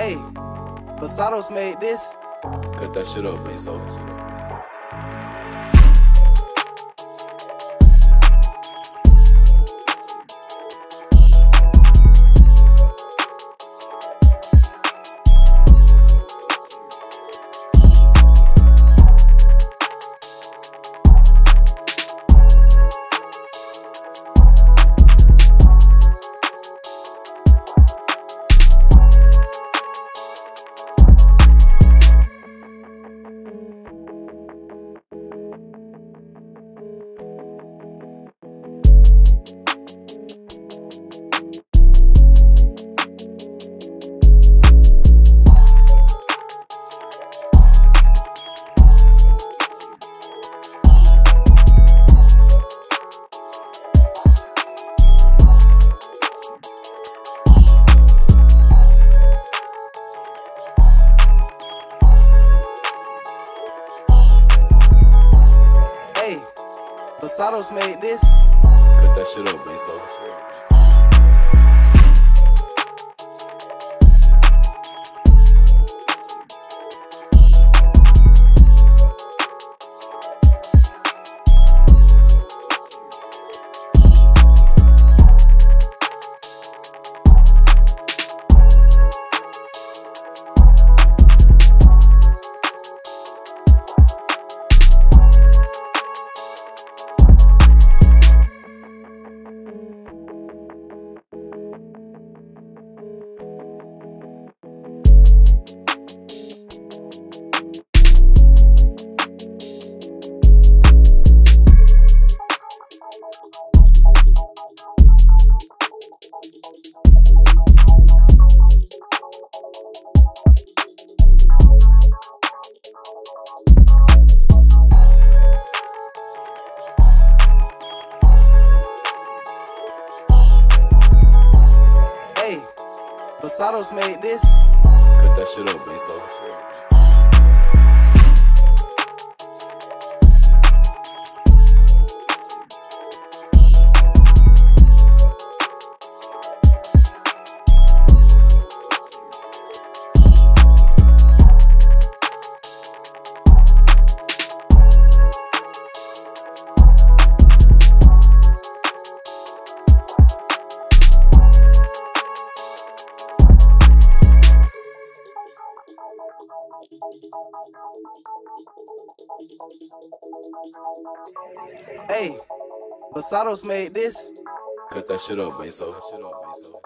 Hey, Losaddos made this. Cut that shit up, man. Losaddos made this. Cut that shit up, man. Losaddos made this. Cut that shit up, man. Hey, Losaddos made this. Cut that shit up, man. So.